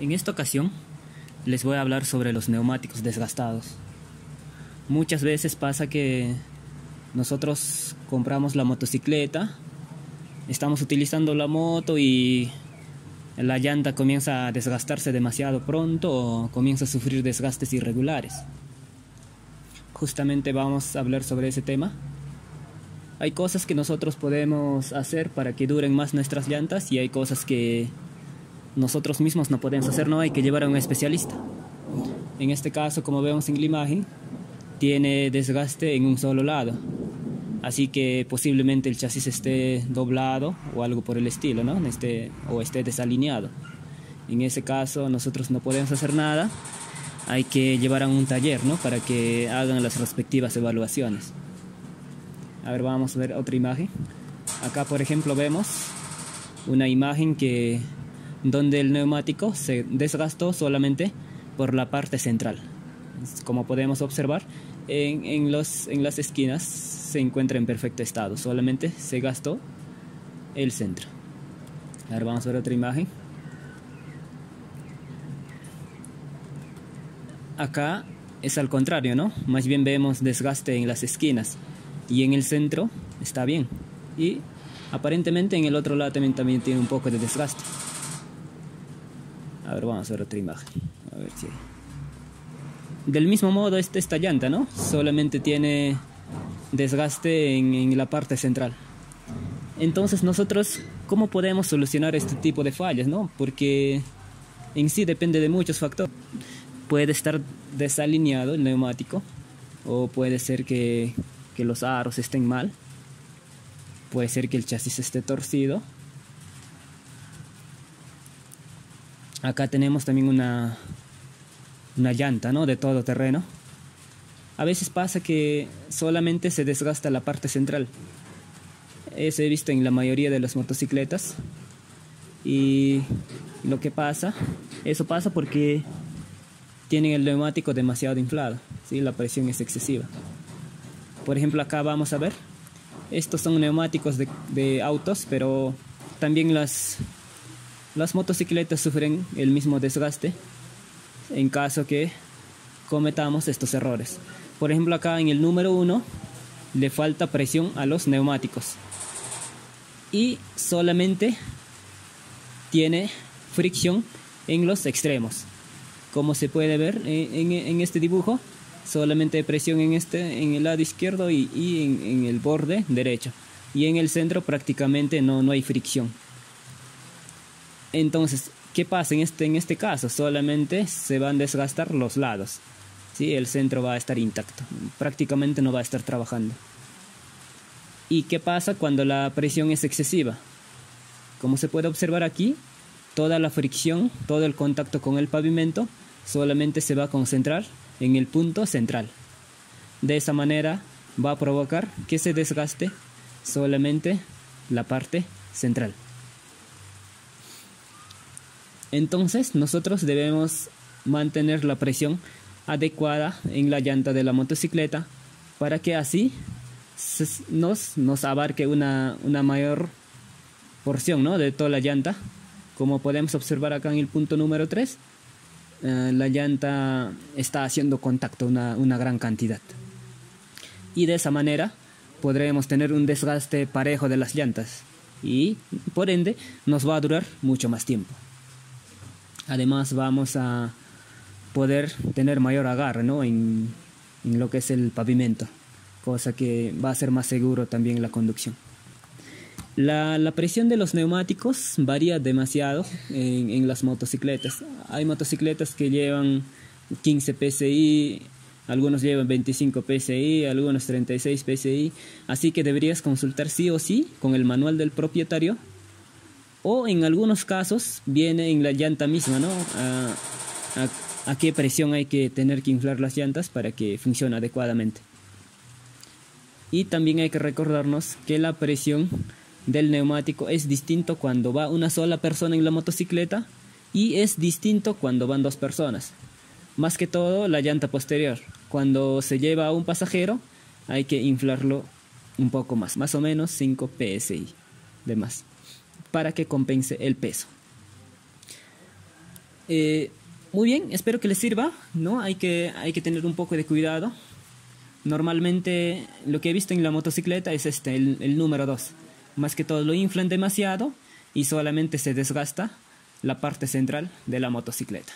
En esta ocasión les voy a hablar sobre los neumáticos desgastados. Muchas veces pasa que nosotros compramos la motocicleta, estamos utilizando la moto y la llanta comienza a desgastarse demasiado pronto o comienza a sufrir desgastes irregulares. Justamente vamos a hablar sobre ese tema. Hay cosas que nosotros podemos hacer para que duren más nuestras llantas y hay cosas que nosotros mismos no podemos hacer, no hay que llevar a un especialista. En este caso, como vemos en la imagen, tiene desgaste en un solo lado. Así que posiblemente el chasis esté doblado o algo por el estilo, ¿no? Este, o esté desalineado. En ese caso nosotros no podemos hacer nada. Hay que llevar a un taller, ¿no? Para que hagan las respectivas evaluaciones. A ver, vamos a ver otra imagen. Acá, por ejemplo, vemos una imagen que donde el neumático se desgastó solamente por la parte central. Como podemos observar, en, los, en las esquinas se encuentra en perfecto estado, solamente se gastó el centro. Ahora vamos a ver otra imagen. Acá es al contrario, ¿no? Más bien vemos desgaste en las esquinas y en el centro está bien. Y aparentemente en el otro lado también, también tiene un poco de desgaste. A ver, vamos a ver otra imagen. A ver si... Del mismo modo, esta, esta llanta, ¿no? Solamente tiene desgaste en, en la parte central. Entonces, nosotros, ¿cómo podemos solucionar este tipo de fallas, no? Porque en sí depende de muchos factores. Puede estar desalineado el neumático, o puede ser que, que los aros estén mal, puede ser que el chasis esté torcido, Acá tenemos también una, una llanta, ¿no? De todo terreno. A veces pasa que solamente se desgasta la parte central. Eso he visto en la mayoría de las motocicletas. Y lo que pasa, eso pasa porque tienen el neumático demasiado inflado. ¿sí? La presión es excesiva. Por ejemplo, acá vamos a ver. Estos son neumáticos de, de autos, pero también las las motocicletas sufren el mismo desgaste en caso que cometamos estos errores. Por ejemplo, acá en el número 1 le falta presión a los neumáticos y solamente tiene fricción en los extremos. Como se puede ver en, este dibujo, solamente presión en, este, en el lado izquierdo y, en, el borde derecho. Y en el centro prácticamente no, no hay fricción. Entonces, ¿qué pasa en este, en este caso? Solamente se van a desgastar los lados. ¿sí? El centro va a estar intacto. Prácticamente no va a estar trabajando. ¿Y qué pasa cuando la presión es excesiva? Como se puede observar aquí, toda la fricción, todo el contacto con el pavimento solamente se va a concentrar en el punto central. De esa manera va a provocar que se desgaste solamente la parte central. Entonces nosotros debemos mantener la presión adecuada en la llanta de la motocicleta para que así nos, nos abarque una, una mayor porción ¿no? de toda la llanta. Como podemos observar acá en el punto número 3, eh, la llanta está haciendo contacto una, una gran cantidad. Y de esa manera podremos tener un desgaste parejo de las llantas y por ende nos va a durar mucho más tiempo. Además vamos a poder tener mayor agarre en, lo que es el pavimento, cosa que va a ser más seguro también la conducción. La, presión de los neumáticos varía demasiado en, en, las motocicletas. Hay motocicletas que llevan 15 psi, algunos llevan 25 psi, algunos 36 psi, así que deberías consultar sí o sí con el manual del propietario o en algunos casos viene en la llanta misma, ¿no? A, qué presión hay que tener que inflar las llantas para que funcione adecuadamente. Y también hay que recordarnos que la presión del neumático es distinto cuando va una sola persona en la motocicleta y es distinto cuando van dos personas. Más que todo la llanta posterior. Cuando se lleva a un pasajero hay que inflarlo un poco más, más o menos 5 psi de más para que compense el peso. Eh, muy bien, espero que les sirva, ¿no? Hay que, hay que tener un poco de cuidado. Normalmente lo que he visto en la motocicleta es este, el, el número 2. Más que todo lo inflan demasiado y solamente se desgasta la parte central de la motocicleta.